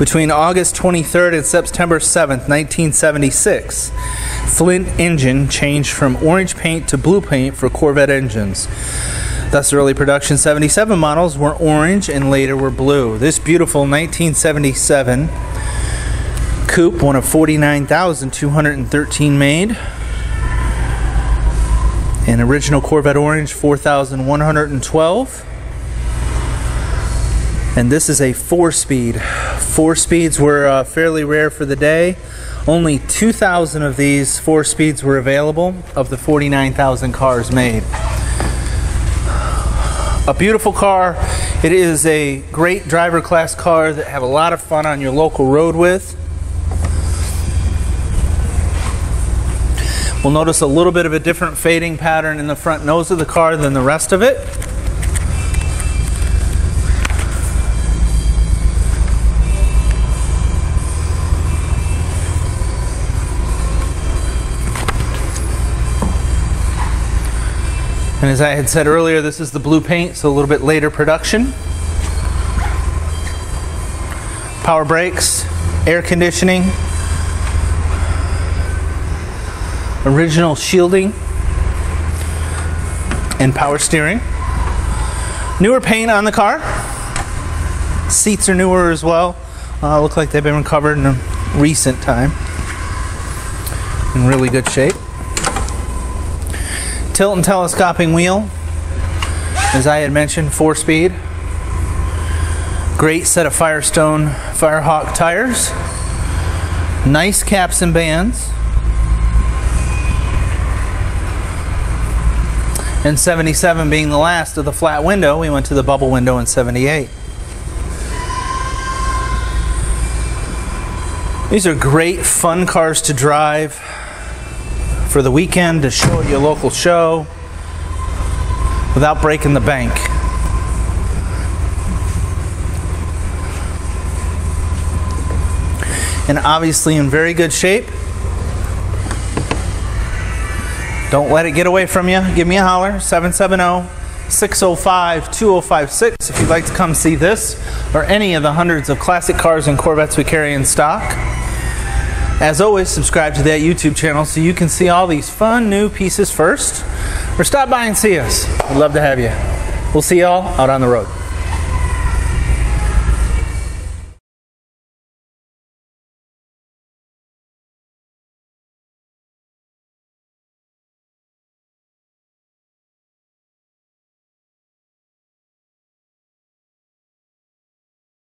Between August 23rd and September 7th, 1976, Flint engine changed from orange paint to blue paint for Corvette engines. Thus, early production 77 models were orange and later were blue. This beautiful 1977 coupe, one of 49,213 made. An original Corvette Orange, 4,112. And this is a four speed. Four speeds were uh, fairly rare for the day. Only 2,000 of these four speeds were available of the 49,000 cars made. A beautiful car. It is a great driver class car that have a lot of fun on your local road with. We'll notice a little bit of a different fading pattern in the front nose of the car than the rest of it. And as I had said earlier, this is the blue paint, so a little bit later production. Power brakes, air conditioning, original shielding, and power steering. Newer paint on the car. Seats are newer as well. Uh, look like they've been recovered in a recent time. In really good shape tilt and telescoping wheel. As I had mentioned, four speed. Great set of Firestone Firehawk tires. Nice caps and bands. And 77 being the last of the flat window, we went to the bubble window in 78. These are great fun cars to drive for the weekend to show at your local show without breaking the bank. And obviously in very good shape. Don't let it get away from you. Give me a holler, 770 605 2056 if you'd like to come see this or any of the hundreds of classic cars and Corvettes we carry in stock. As always, subscribe to that YouTube channel so you can see all these fun new pieces first. Or stop by and see us. We'd love to have you. We'll see y'all out on the road.